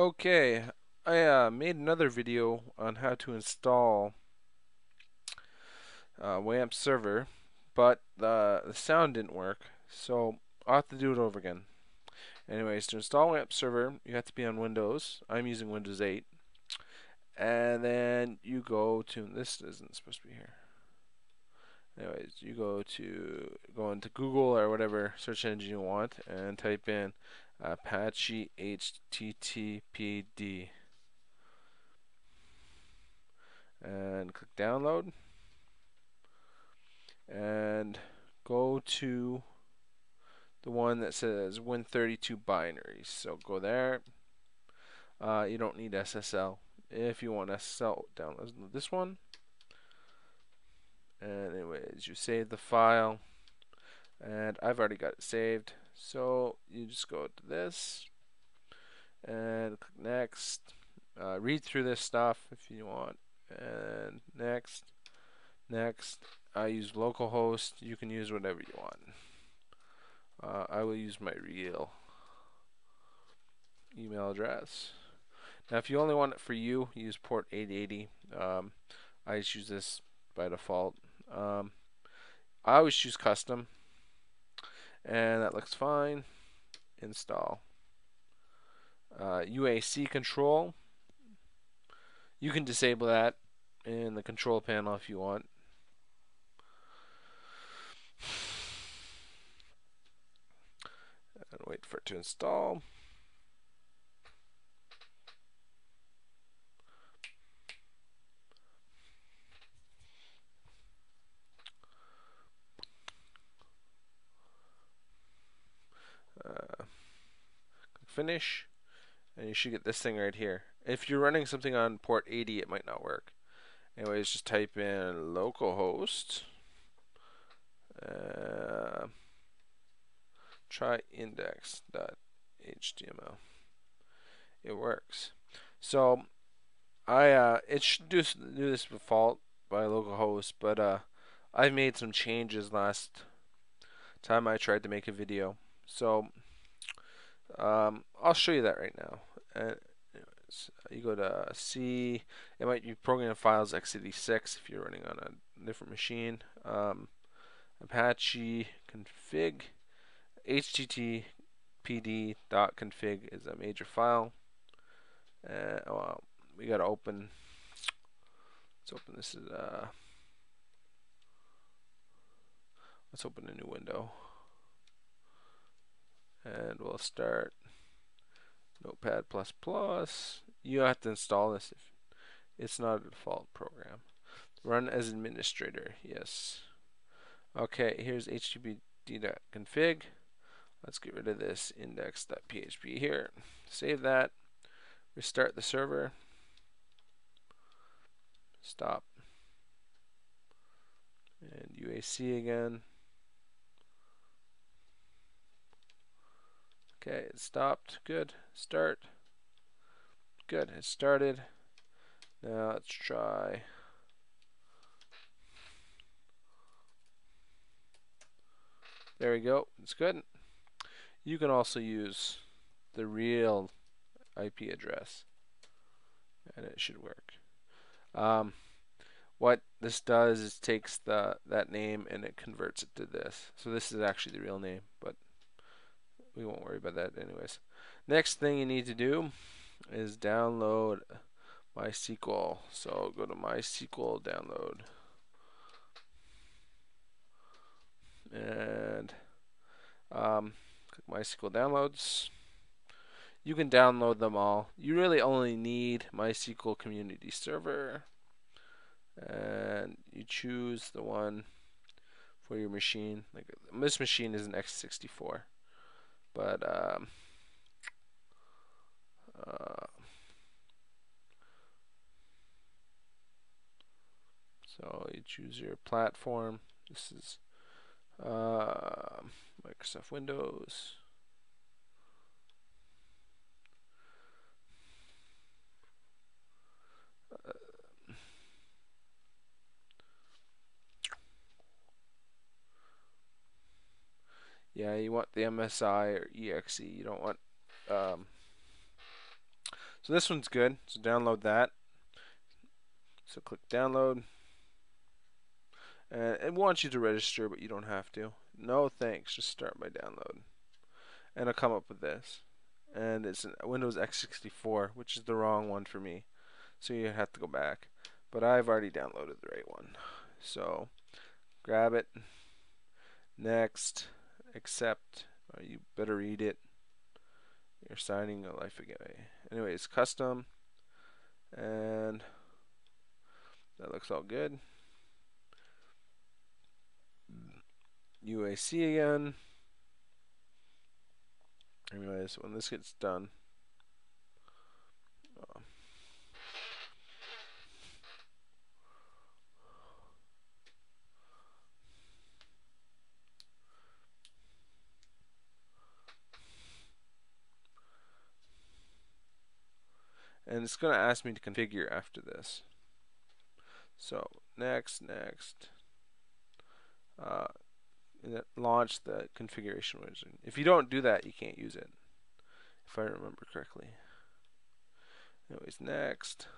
Okay, I uh, made another video on how to install uh, WAMP server, but the, the sound didn't work, so I'll have to do it over again. Anyways, to install WAMP server, you have to be on Windows. I'm using Windows 8. And then you go to, this isn't supposed to be here. Anyways, you go to, go into Google or whatever search engine you want and type in Apache HTTPD and click download and go to the one that says Win32 binaries. So go there. Uh, you don't need SSL. If you want SSL, download this one. And anyways, you save the file. And I've already got it saved. So you just go to this and click next. Uh, read through this stuff if you want. And next, next. I use localhost. You can use whatever you want. Uh, I will use my real email address. Now, if you only want it for you, use port 8080. Um, I just use this by default. Um, I always choose custom and that looks fine. Install. Uh, UAC control. You can disable that in the control panel if you want. And wait for it to install. Finish and you should get this thing right here. If you're running something on port 80 it might not work. Anyways just type in localhost uh, try index.html it works. So I uh, it should do, do this default by localhost but uh, I made some changes last time I tried to make a video. So um, I'll show you that right now. Uh, you go to C, it might be program files x86 if you're running on a different machine. Um, Apache config httpd.config is a major file. Uh, well, we got to open. Let's open this. Is, uh, let's open a new window and we'll start Notepad++. You have to install this if it's not a default program. Run as administrator, yes. Okay, here's httpd.config. Let's get rid of this index.php here. Save that. Restart the server. Stop. And UAC again. Okay, it stopped. Good. Start. Good. It started. Now let's try. There we go. It's good. You can also use the real IP address and it should work. Um, what this does is takes the that name and it converts it to this. So this is actually the real name, but we won't worry about that anyways. Next thing you need to do is download MySQL. So go to MySQL download. And um, click MySQL downloads. You can download them all. You really only need MySQL community server. And you choose the one for your machine. Like this machine is an x64. But um, uh, so you choose your platform. This is uh, Microsoft Windows. Yeah, you want the MSI or EXE. You don't want um, So this one's good. So download that. So click download. And it wants you to register, but you don't have to. No thanks. Just start by download. And it'll come up with this. And it's Windows x64, which is the wrong one for me. So you have to go back. But I've already downloaded the right one. So grab it. Next. Accept. Uh, you better read it. You're signing a life again. Anyways, custom. And that looks all good. UAC again. Anyways, when this gets done, and it's going to ask me to configure after this. So next, next. Uh, launch the configuration wizard. If you don't do that, you can't use it. If I remember correctly. Anyways, next.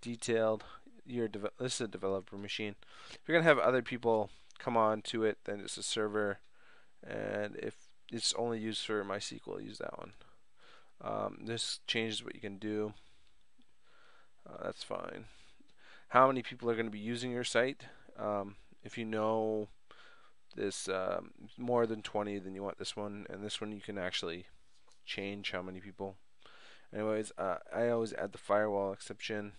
Detailed. Your this is a developer machine. If you're gonna have other people come on to it, then it's a server. And if it's only used for MySQL, use that one. Um, this changes what you can do. Uh, that's fine. How many people are going to be using your site? Um, if you know this um, more than 20 then you want this one and this one you can actually change how many people anyways uh, I always add the firewall exception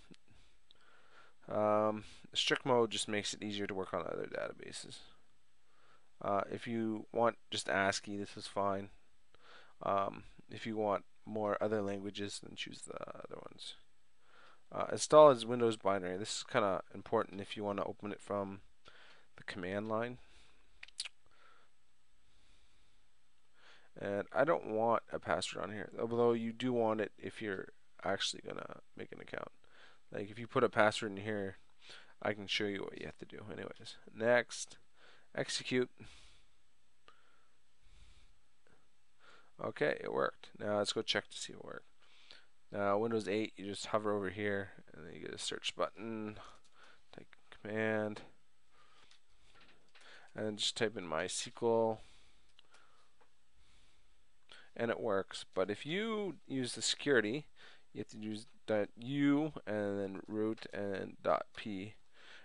um, strict mode just makes it easier to work on other databases uh, if you want just ASCII this is fine um, if you want more other languages then choose the other ones uh, install as Windows binary this is kind of important if you want to open it from the command line And I don't want a password on here, although you do want it if you're actually going to make an account. Like if you put a password in here, I can show you what you have to do. Anyways, next, execute. Okay, it worked. Now let's go check to see it worked. Now Windows 8, you just hover over here, and then you get a search button, type command, and just type in MySQL and it works. But if you use the security, you have to use .u and then root and dot .p.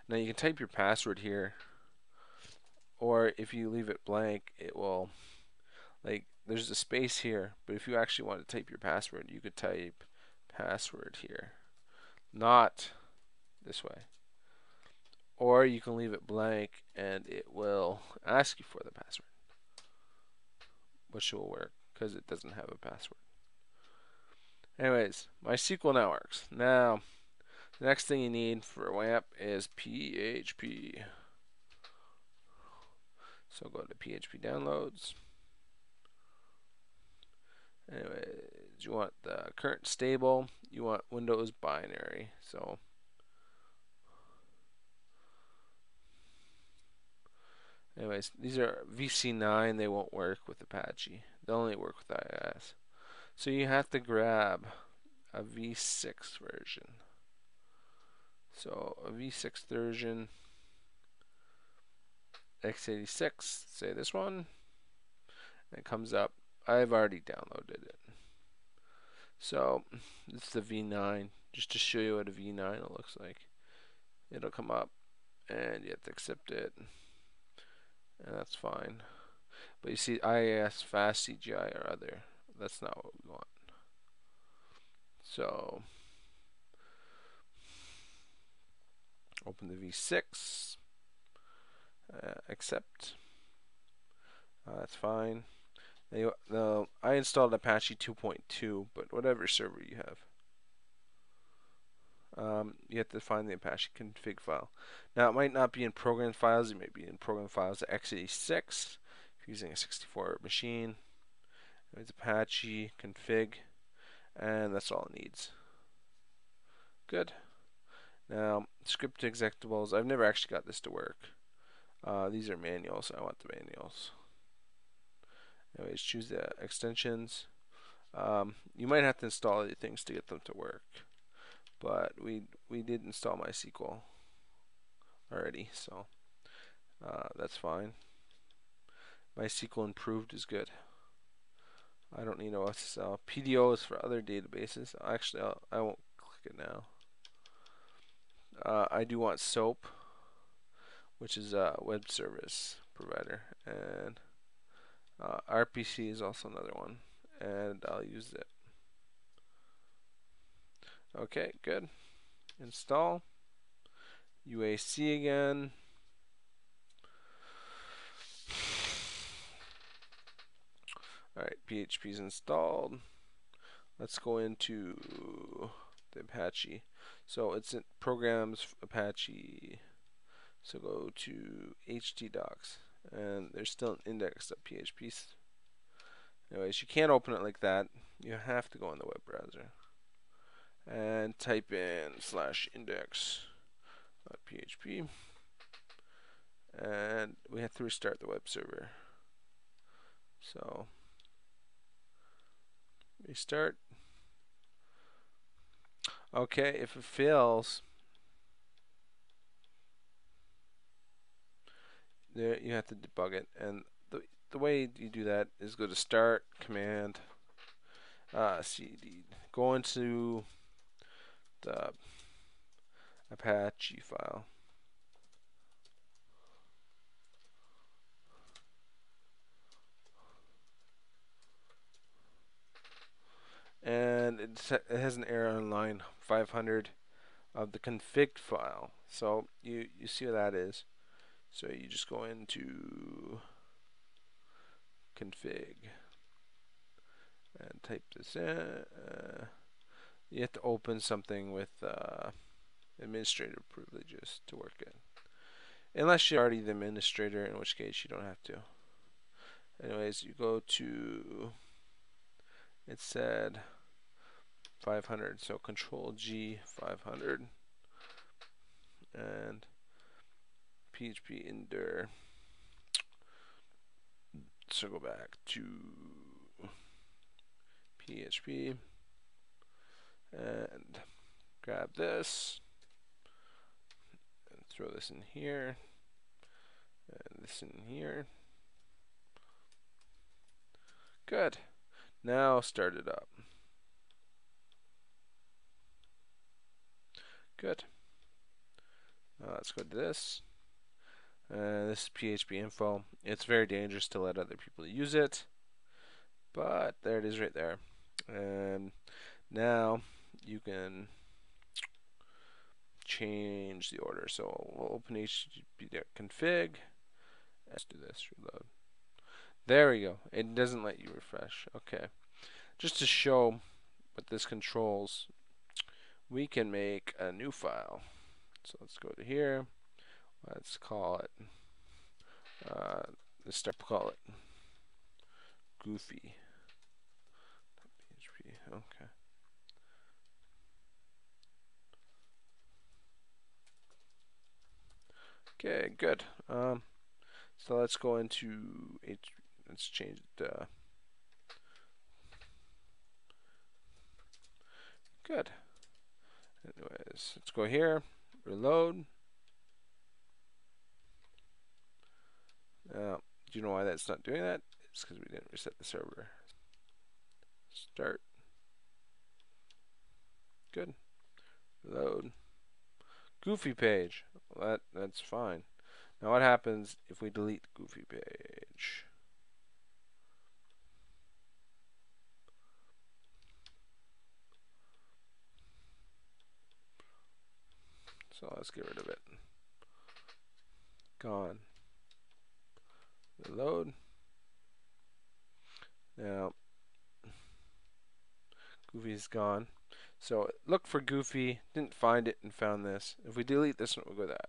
Now you can type your password here, or if you leave it blank, it will like there's a space here. But if you actually want to type your password, you could type password here, not this way. Or you can leave it blank and it will ask you for the password, which will work because it doesn't have a password. Anyways, MySQL now works. Now, the next thing you need for WAMP is PHP. So go to PHP downloads. Anyways, you want the current stable, you want Windows binary. So anyways, these are VC9, they won't work with Apache. They'll only work with IIS. So you have to grab a V6 version. So a V6 version, x86, say this one, it comes up. I've already downloaded it. So it's the V9, just to show you what a V9 it looks like. It'll come up and you have to accept it, and that's fine. But you see IIS fast CGI or other. That's not what we want. So open the V6, uh, accept. Uh, that's fine. I installed Apache 2.2, but whatever server you have, um, you have to find the Apache config file. Now, it might not be in program files. It might be in program files x86 if using a 64-bit machine. It's Apache config, and that's all it needs. Good. Now, script executables. I've never actually got this to work. Uh, these are manuals. I want the manuals. Anyways, choose the extensions. Um, you might have to install things to get them to work, but we we did install MySQL already, so uh, that's fine. MySQL improved is good. I don't need OSSL. PDO is for other databases. Actually, I'll, I will not click it now. Uh, I do want SOAP, which is a web service provider, and uh, RPC is also another one, and I'll use it. Okay, good. Install. UAC again. Alright, PHP is installed. Let's go into the Apache. So it's in programs Apache. So go to htdocs. And there's still an index.php. Anyways, you can't open it like that. You have to go in the web browser. And type in slash index.php. And we have to restart the web server. So Restart. Okay, if it fails, there you have to debug it. And the the way you do that is go to Start Command uh, CD. Go into the Apache file. and it has an error on line 500 of the config file. So you, you see what that is. So you just go into config and type this in. Uh, you have to open something with uh, administrator privileges to work it. Unless you're already the administrator, in which case you don't have to. Anyways, you go to, it said, 500 so control G 500 and PHPIniDir so go back to PHP and grab this and throw this in here and this in here good now start it up Good. Uh, let's go to this. Uh, this is PHP info. It's very dangerous to let other people use it, but there it is right there. And now you can change the order. So we'll open HTTP config. Let's do this, reload. There we go. It doesn't let you refresh. Okay. Just to show what this controls, we can make a new file. So let's go to here. Let's call it, uh, let's start call it Goofy. Okay. Okay, good. Um, so let's go into H. Let's change it. Uh, good. Anyways, let's go here, reload. Now, do you know why that's not doing that? It's because we didn't reset the server. Start. Good. Load. Goofy page. Well, that that's fine. Now what happens if we delete Goofy page? So let's get rid of it. Gone. Reload. Now, Goofy's gone. So look for Goofy, didn't find it, and found this. If we delete this one, we'll go that.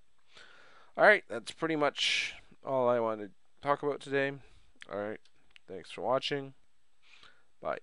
Alright, that's pretty much all I wanted to talk about today. Alright, thanks for watching. Bye.